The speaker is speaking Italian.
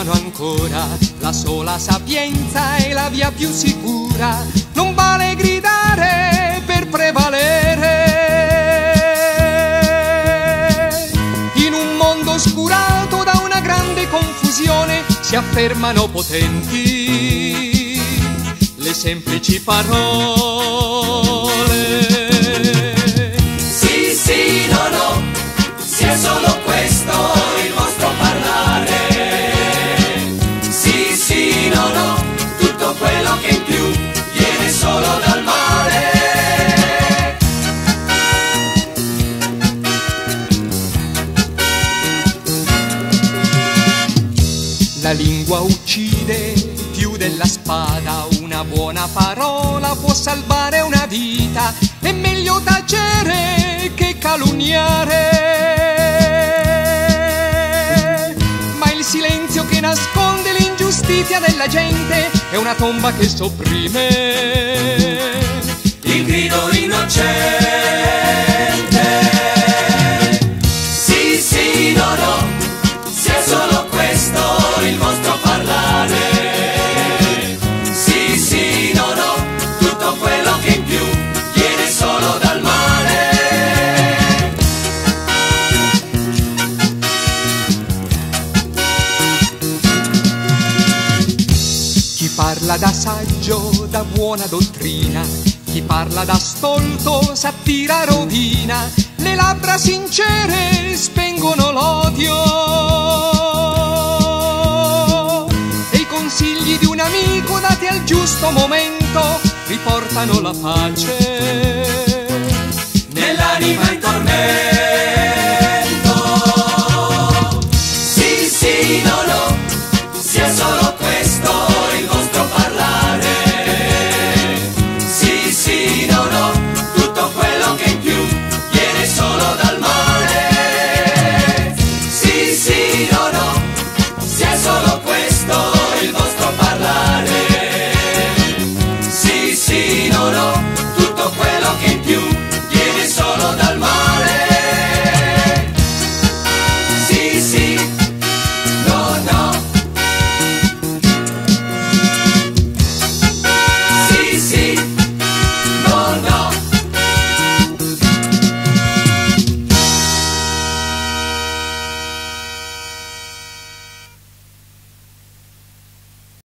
ricordano ancora la sola sapienza è la via più sicura. Non vale gridare per prevalere. In un mondo oscurato da una grande confusione si affermano potenti le semplici parole. La lingua uccide più della spada, una buona parola può salvare una vita, è meglio tacere che calunniare. Ma il silenzio che nasconde l'ingiustizia della gente è una tomba che sopprime. Il grido innocente. Sì, sì, no, no, sia solo parla da saggio, da buona dottrina, chi parla da stolto s'attira rovina, le labbra sincere spengono l'odio. E i consigli di un amico dati al giusto momento riportano la pace. Nell'anima in tormento.